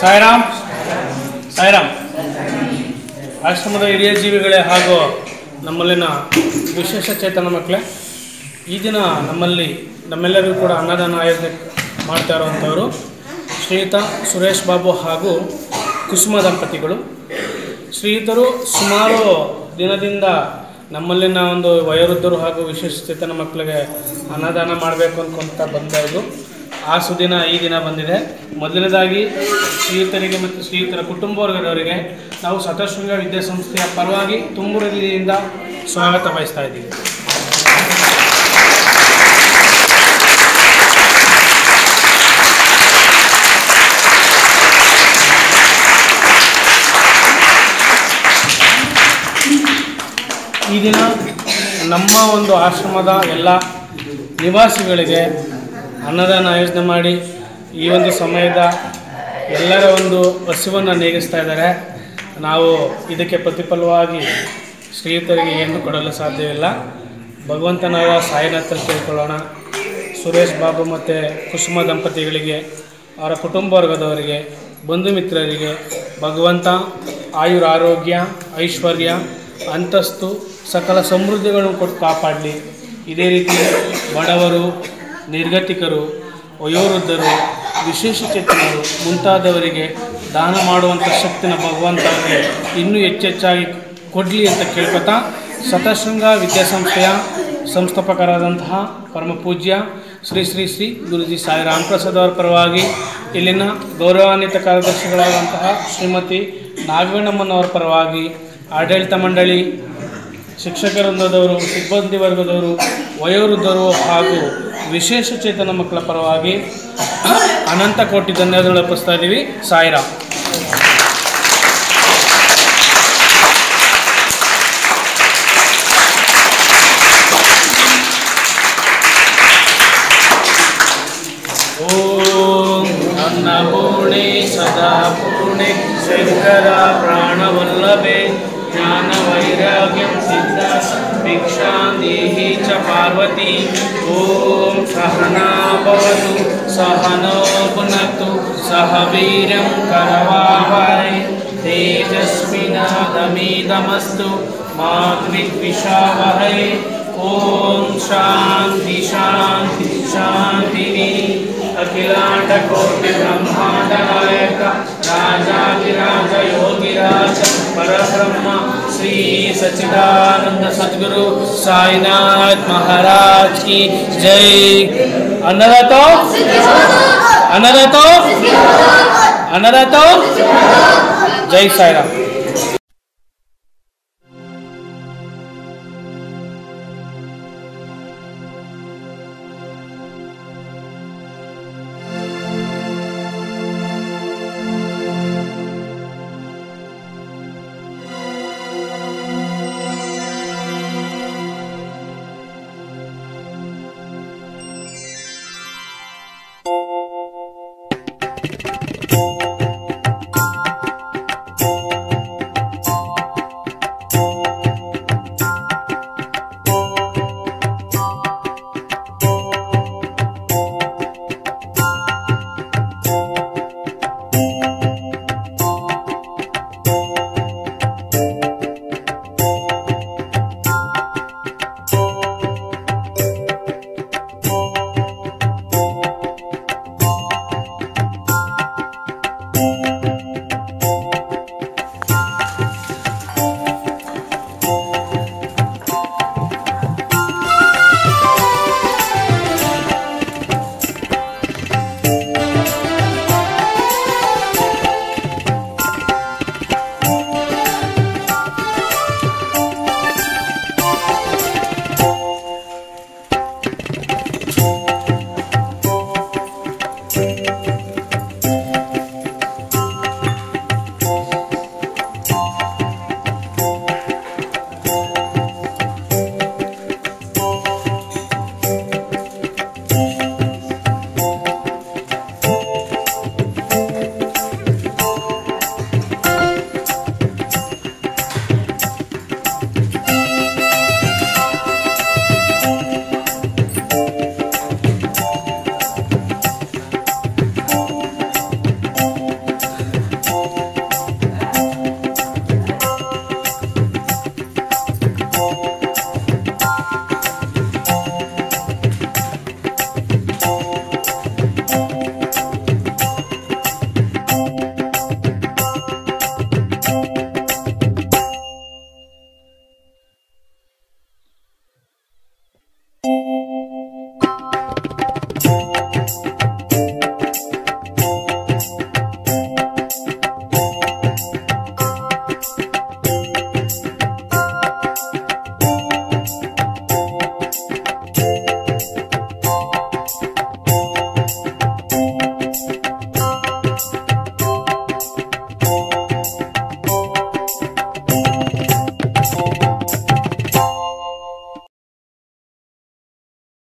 ಸಾಯಿರಾಮ್ ಸಾಯಿರಾಮ್. ಆಶ್ರಮದ ಹಿರಿಯ ಜೀವಿಗಳೇ ಹಾಗೂ ನಮ್ಮಲ್ಲಿನ ವಿಶೇಷ ಚೇತನ ಮಕ್ಕಳೇ, ಈ ದಿನ ನಮ್ಮಲ್ಲಿ ನಮ್ಮೆಲ್ಲರಿಗೂ ಕೂಡ ಅನ್ನದಾನ ಆಯೋಜನೆ ಮಾಡ್ತಾ ಇರುವಂಥವರು ಶ್ರೀಯುತ ಸುರೇಶ್ ಬಾಬು ಹಾಗೂ ಕುಸುಮ ದಂಪತಿಗಳು. ಶ್ರೀಯುತರು ಸುಮಾರು ದಿನದಿಂದ ನಮ್ಮಲ್ಲಿನ ಒಂದು ವಯೋವೃದ್ಧರು ಹಾಗೂ ವಿಶೇಷ ಚೇತನ ಮಕ್ಕಳಿಗೆ ಅನ್ನದಾನ ಮಾಡಬೇಕು ಅನ್ಕೊಂತ ಬಂದ ಇದು. ಆ ಸುದಿನ ಈ ದಿನ ಬಂದಿದೆ. ಮೊದಲನೇದಾಗಿ ಶ್ರೀಯುತರಿಗೆ ಮತ್ತು ಶ್ರೀಯುತರ ಕುಟುಂಬ ವರ್ಗದವರಿಗೆ ನಾವು ಸತಶೃಂಗ ವಿದ್ಯಾಸಂಸ್ಥೆಯ ಪರವಾಗಿ ತುಂಬು ಹೃದಯದಿಂದ ಸ್ವಾಗತ ಬಯಸ್ತಾ ಇದ್ದೀವಿ. ಈ ದಿನ ನಮ್ಮ ಒಂದು ಆಶ್ರಮದ ಎಲ್ಲ ನಿವಾಸಿಗಳಿಗೆ ಅನ್ನದಾನ ಆಯೋಜನೆ ಮಾಡಿ ಈ ಒಂದು ಸಮಯದ ಎಲ್ಲರ ಒಂದು ಹಸಿವನ್ನು ನೀಗಿಸ್ತಾ ಇದ್ದಾರೆ. ನಾವು ಇದಕ್ಕೆ ಪ್ರತಿಫಲವಾಗಿ ಶ್ರೀಯುತರಿಗೆ ಏನು ಕೊಡಲು ಸಾಧ್ಯವಿಲ್ಲ. ಭಗವಂತನಾದ ಸಾಯಿನಾಥ ಕೇಳ್ಕೊಳ್ಳೋಣ. ಸುರೇಶ್ ಬಾಬು ಮತ್ತು ಕುಸುಮ ದಂಪತಿಗಳಿಗೆ, ಅವರ ಕುಟುಂಬ ವರ್ಗದವರಿಗೆ, ಬಂಧು ಮಿತ್ರರಿಗೆ ಭಗವಂತ ಆಯುರ ಆರೋಗ್ಯ ಐಶ್ವರ್ಯ, ಅಂತಸ್ತು ಸಕಲ ಸಮೃದ್ಧಿಗಳನ್ನು ಕೊಟ್ಟು ಕಾಪಾಡಲಿ. ಇದೇ ರೀತಿ ಬಡವರು, ನಿರ್ಗತಿಕರು, ವಯೋವೃದ್ಧರು, ವಿಶೇಷ ಚೇತನರು, ಮುಂತಾದವರಿಗೆ ದಾನ ಮಾಡುವಂಥ ಶಕ್ತಿನ ಭಗವಂತ ಇನ್ನೂ ಹೆಚ್ಚೆಚ್ಚಾಗಿ ಕೊಡಲಿ ಅಂತ ಕೇಳ್ಕೊತಾ, ಸತಶೃಂಗ ವಿದ್ಯಾಸಂಸ್ಥೆಯ ಸಂಸ್ಥಾಪಕರಾದಂತಹ ಪರಮ ಪೂಜ್ಯ ಶ್ರೀ ಶ್ರೀ ಶ್ರೀ ಗುರುಜಿ ಸಾಯಿ ರಾಮಪ್ರಸಾದ್ ಅವರ ಪರವಾಗಿ ಇಲ್ಲಿನ ಗೌರವಾನ್ವಿತ ಕಾರ್ಯದರ್ಶಿಗಳಾದಂತಹ ಶ್ರೀಮತಿ ನಾಗವೇಣಮ್ಮನವರ ಪರವಾಗಿ ಆಡಳಿತ ಮಂಡಳಿ ಶಿಕ್ಷಕ ಸಿಬ್ಬಂದಿ ವರ್ಗದವರು, ವಯೋವೃದ್ಧರು ಹಾಗೂ ವಿಶೇಷ ಚೇತನ ಮಕ್ಕಳ ಪರವಾಗಿ ಅನಂತ ಕೋಟಿ ಧನ್ಯವಾದಗಳು ಅರ್ಪಿಸ್ತಾ ಇದ್ದೀವಿ. ಸಾಯಿರಾಮ್. ಓಂ ಸದಾ ಶಂಕರ ಪ್ರಾಣವಲ್ಲಭೆ ಜ್ಞಾನ ವೈರಾಗ್ಯಂ विक्षान्तिः च पार्वती। ॐ सहना भवतु सहनो पुनतु सह वीर्यं करवारे तेजस्विनादमेदमस्तु द्विद्विषावहै ॐ शान्ति शान्ति शान्तिः अखिलाण्डकोटिब्रह्माण्डनायक राजाभिराजयोगिराज परब्रह्म। श्री सचिदानंद सदगुरु साईनाथ महाराज की जय अनरतो अनरतो अनरतो जय साईराम